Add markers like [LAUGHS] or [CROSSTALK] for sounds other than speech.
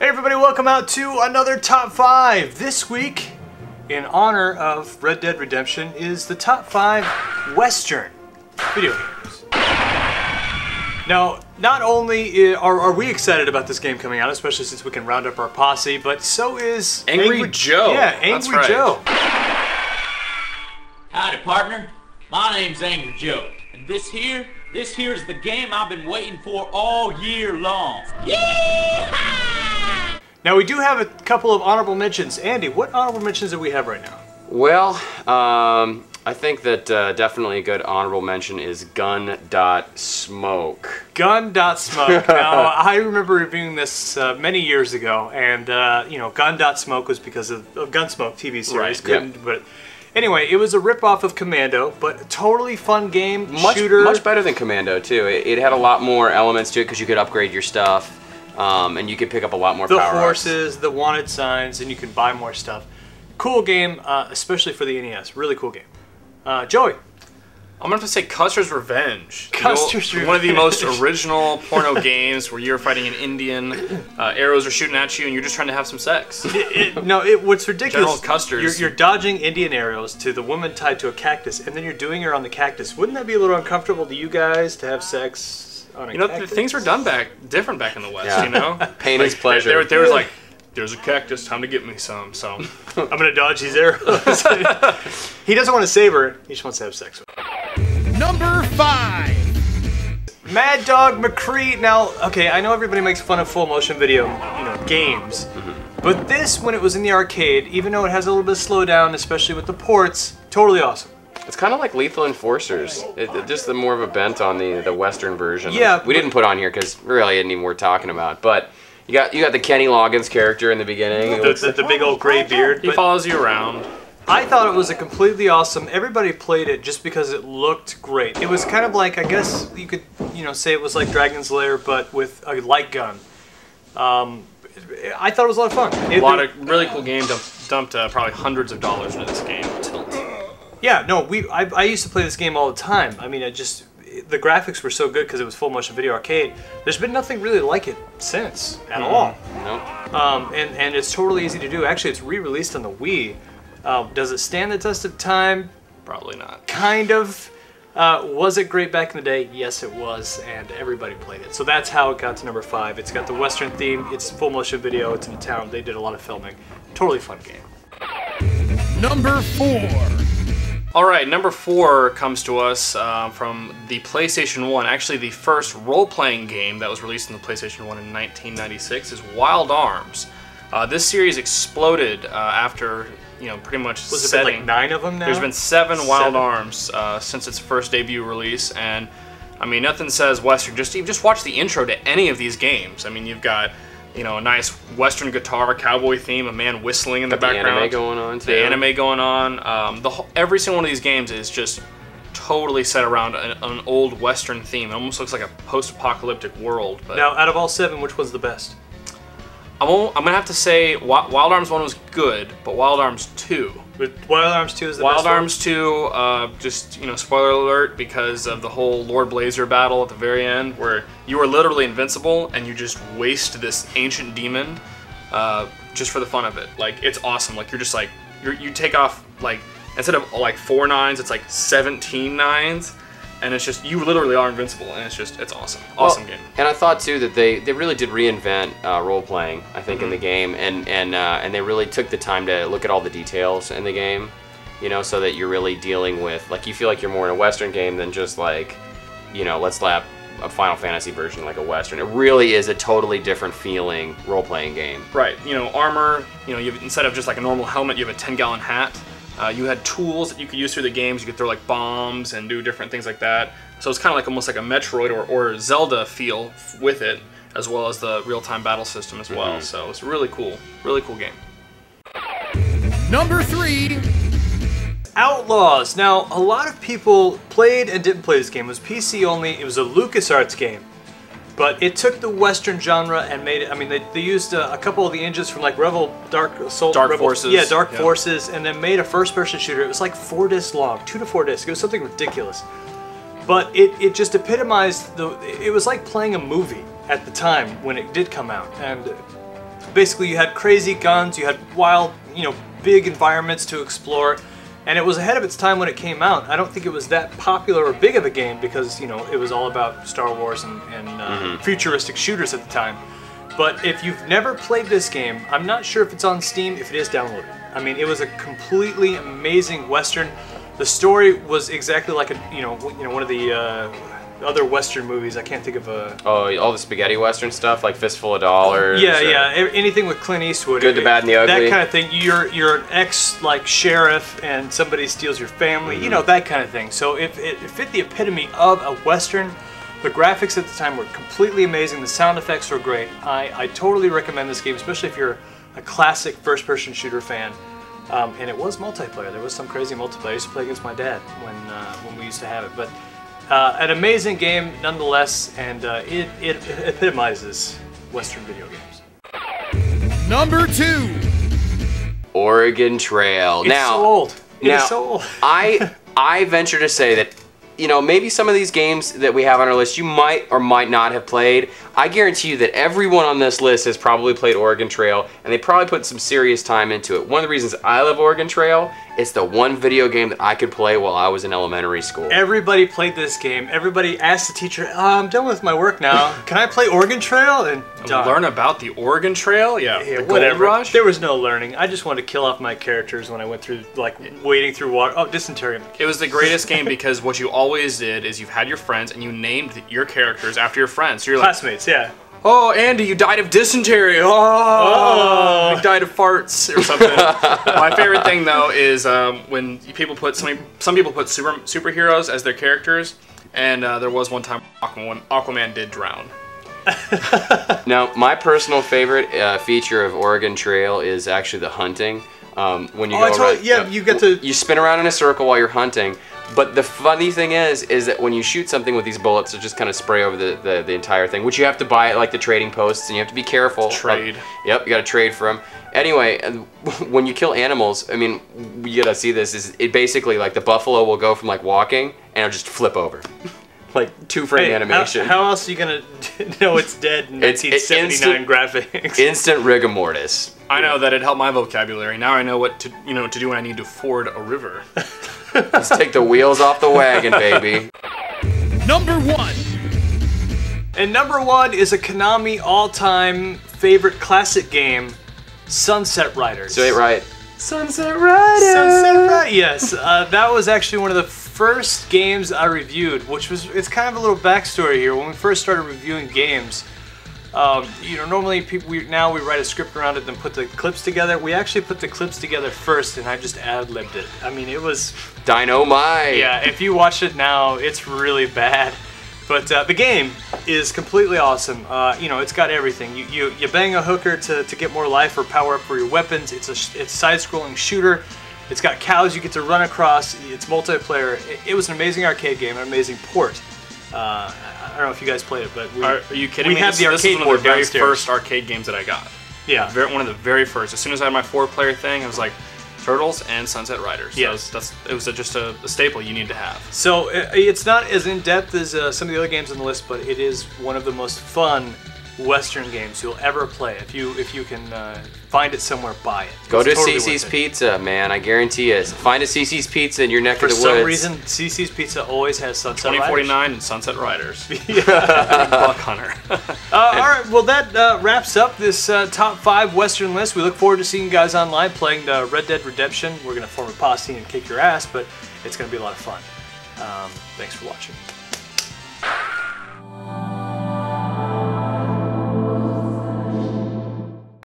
Hey everybody, welcome out to another Top 5. This week, in honor of Red Dead Redemption, is the Top 5 Western video games. Now, not only are, are we excited about this game coming out, especially since we can round up our posse, but so is Angry Joe. Yeah, That's Angry right. Joe. Howdy, partner. My name's Angry Joe, and this here, this here is the game I've been waiting for all year long. Now, we do have a couple of honorable mentions. Andy, what honorable mentions do we have right now? Well, um, I think that uh, definitely a good honorable mention is Gun Dot Smoke. Gun Dot Smoke. [LAUGHS] now, I remember reviewing this uh, many years ago, and uh, you know, Gun Dot Smoke was because of, of Gunsmoke TV series. Right, Couldn't, but anyway, it was a ripoff of Commando, but totally fun game. Much, shooter. much better than Commando too. It, it had a lot more elements to it because you could upgrade your stuff, um, and you could pick up a lot more the power horses, the wanted signs, and you can buy more stuff. Cool game, uh, especially for the NES. Really cool game. Uh, Joey. I'm gonna have to say Custer's Revenge. You Revenge. One of the most original [LAUGHS] porno games where you're fighting an Indian, uh, arrows are shooting at you, and you're just trying to have some sex. It, no, it, what's ridiculous? General Custer's. You're, you're dodging Indian arrows to the woman tied to a cactus, and then you're doing her on the cactus. Wouldn't that be a little uncomfortable to you guys to have sex on a You know, the things were done back different back in the West. Yeah. You know, [LAUGHS] Pain is pleasure. There, there was like, [LAUGHS] there's a cactus, time to get me some. So I'm [LAUGHS] gonna dodge these arrows. he doesn't want to save her. He just wants to have sex with her. Number five. Mad Dog McCree. Now, okay, I know everybody makes fun of full motion video, you know, games, mm-hmm. but this, when it was in the arcade, even though it has a little bit of slowdown, especially with the ports, totally awesome. It's kind of like Lethal Enforcers. It, it- just the more of a bent on the the Western version. Yeah, we didn't put on here because really isn't even worth talking about. But you got you got the Kenny Loggins character in the beginning. The, the, the big old gray beard. he follows you around. I thought it was a completely awesome. Everybody played it just because it looked great. It was kind of like I guess you could you know say it was like Dragon's Lair but with a light gun. Um, I thought it was a lot of fun. A lot of really cool game dumped, dumped uh, probably hundreds of dollars into this game. Tilt. yeah. No, we I, I used to play this game all the time. I mean, it just the graphics were so good because it was full motion video arcade. There's been nothing really like it since at all. Nope. Um, and and it's totally easy to do. Actually, it's re-released on the Wii. Um, does it stand the test of time? Probably not. kind of. Uh, was it great back in the day? Yes, it was, and everybody played it. So that's how it got to number five. It's got the Western theme. It's full motion video. It's in a town. They did a lot of filming. Totally fun game. Number four. All right, number four comes to us uh, from the PlayStation 1. Actually, the first role playing game that was released in the PlayStation 1 in 1996 is Wild Arms. Uh, this series exploded uh, after, you know, pretty much Was it like nine of them now? There's been seven Wild Seven. Arms uh, since its first debut release, and I mean, nothing says Western. Just just watch the intro to any of these games. I mean, you've got you know a nice Western guitar, cowboy theme, a man whistling in the Got the background, anime going on, too. The anime going on. Um, the whole, every single one of these games is just totally set around an, an old Western theme. It almost looks like a post-apocalyptic world. But Now, out of all seven, which one's the best? I'm, al- I'm gonna have to say Wild Arms one was good, but Wild Arms two. With Wild Arms 2 is the Wild? Arms 2, uh, just, you know, spoiler alert, because of the whole Lord Blazer battle at the very end, where you are literally invincible and you just waste this ancient demon uh, just for the fun of it. Like, it's awesome. Like, you're just like, you're, you take off, like, instead of like four nines, it's like 17 nines, and it's just, you literally are invincible, and it's just, it's awesome. Awesome Well, game. And I thought too that they, they really did reinvent uh, role playing. I think in the game, and and uh, and they really took the time to look at all the details in the game. You know, so that you're really dealing with like you feel like you're more in a Western game than just like, you know, let's slap a Final Fantasy version like a Western. It really is a totally different feeling role playing game. Right, you know, armor, you know, you instead of just like a normal helmet, you have a 10 gallon hat. Uh, you had tools that you could use through the games. You could throw like bombs and do different things like that. So it's kind of like almost like a Metroid or, or Zelda feel f- with it, as well as the real time battle system as well. So it's really cool. Really cool game. Number three. Outlaws. Now, a lot of people played and didn't play this game. It was PC only. It was a LucasArts game. But it took the Western genre and made it. I mean, they, they used uh, a couple of the engines from like Rebel, Dark Assault, Dark Rebel, Forces, yeah, Dark yeah. Forces, and then made a first-person shooter. It was like four discs long, two to four discs. It was something ridiculous. But it, it just epitomized the. It was like playing a movie at the time when it did come out, and basically you had crazy guns, you had wild, you know, big environments to explore, and it was ahead of its time when it came out. I don't think it was that popular or big of a game because you know it was all about Star Wars and, and uh, futuristic shooters at the time. But if you've never played this game, I'm not sure if it's on Steam. If it is, download it. I mean, it was a completely amazing western. The story was exactly like a you know you know one of the uh, other western movies. I can't think of a Oh, all the spaghetti western stuff like Fistful of Dollars. yeah, yeah. Anything with Clint Eastwood. Good, the bad, and the ugly. That kind of thing. You're you're an ex like sheriff, and somebody steals your family. Mm-hmm. You know that kind of thing. So if it, it fit the epitome of a western, the graphics at the time were completely amazing. The sound effects were great. I I totally recommend this game, especially if you're a classic first-person shooter fan. Um, and it was multiplayer. There was some crazy multiplayer. I used to play against my dad when uh, when we used to have it. But uh, an amazing game nonetheless, and uh, it, it epitomizes Western video games. Number two. Oregon Trail. It's now, so old. It is now so old. [LAUGHS] I I venture to say that you know maybe some of these games that we have on our list you might or might not have played. I guarantee you that everyone on this list has probably played Oregon Trail and they probably put some serious time into it. One of the reasons I love Oregon Trail is the one video game that I could play while I was in elementary school. Everybody played this game. Everybody asked the teacher, oh, "I'm done with my work now. Can I play Oregon Trail?" And done. Learn about the Oregon Trail. Yeah, Yeah, the Gold whatever. Rush. There was no learning. I just wanted to kill off my characters when I went through, like, wading through water. Oh, dysentery. It was the greatest game because what you always did is you've had your friends and you named your characters after your friends. So you're like, Classmates, yeah. oh, Andy, you died of dysentery. Oh, Oh. you died of farts or something. [LAUGHS] My favorite thing though is um, when people put some some people put super superheroes as their characters, and uh, there was one time Aquaman, Aquaman did drown. [LAUGHS] Now, my personal favorite uh, feature of Oregon Trail is actually the hunting. Um, when you Oh, go I totally- around, yeah, you get to- you spin around in a circle while you're hunting. But the funny thing is, is that when you shoot something with these bullets, it just kind of spray over the, the, the entire thing, which you have to buy at like the trading posts, and you have to be careful. Trade. Like, yep, you got to trade for them. Anyway, [LAUGHS] when you kill animals, I mean, you gotta see this. Is it basically like the buffalo will go from like walking and it'll just flip over, [LAUGHS] like two frame Hey, animation. How, how else are you gonna [LAUGHS] know it's dead in It's- it's 1979 graphics? [LAUGHS] Instant rigor mortis. I know that it helped my vocabulary. Now I know what to you know to do when I need to ford a river. [LAUGHS] Let's take the wheels off the wagon, baby. Number one. And number one is a Konami all-time favorite classic game, Sunset Riders. So it right. Sunset Rider. Sunset Riders. Yes, uh, that was actually one of the first games I reviewed, which was it's kind of a little backstory here. When we first started reviewing games, um, you know, normally people we, now we write a script around it, then put the clips together. We actually put the clips together first, and I just ad libbed it. I mean, it was Dynamite. yeah. If you watch it now, it's really bad. But uh, the game is completely awesome. Uh, you know, it's got everything. You, you you bang a hooker to, to get more life or power up for your weapons. It's a it's side-scrolling shooter. It's got cows you get to run across. It's multiplayer. It, it was an amazing arcade game, an amazing port. Uh, I don't know if you guys played it, but we, Are, are you kidding we me? have this, the this arcade is one board of the very downstairs. first arcade games that I got. yeah. Very, one of the very first. As soon as I had my four-player thing, I was like, Turtles and Sunset Riders. So Yes. that's, it was a, just a, a staple you need to have. So it's not as in depth as uh, some of the other games on the list, but it is one of the most fun Western games you'll ever play. If you if you can uh, find it somewhere, buy it. Go It's to totally Cici's. Pizza, man. I guarantee you. Find a Cici's Pizza in your neck For of the woods. For some reason, Cici's Pizza always has Sunset Riders. 2049 and Sunset Riders. [LAUGHS] [LAUGHS] Buck Hunter. [LAUGHS] Uh, all right, well that uh, wraps up this uh, top five Western list. We look forward to seeing you guys online playing uh, Red Dead Redemption. We're gonna form a posse and kick your ass, but it's gonna be a lot of fun. Um, thanks for watching.